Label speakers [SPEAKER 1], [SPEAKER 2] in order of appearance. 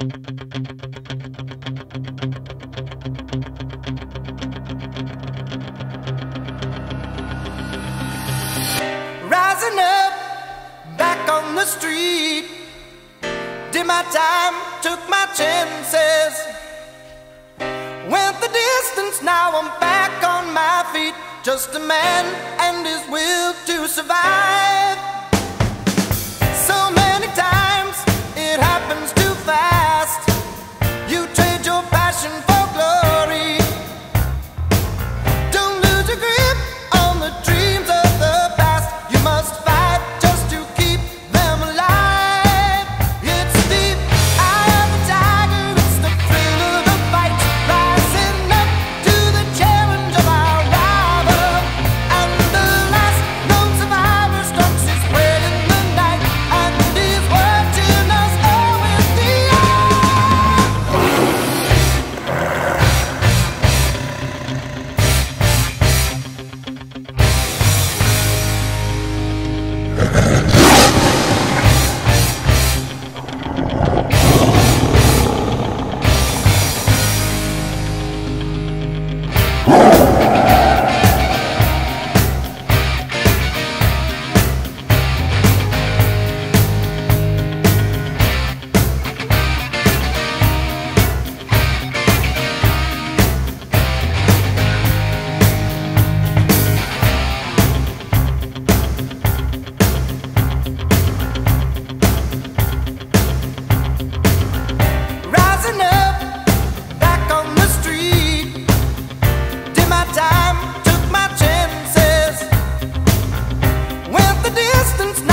[SPEAKER 1] Rising up back on the street, did my time, took my chances. Went the distance, now I'm back on my feet. Just a man and his will to survive.
[SPEAKER 2] distance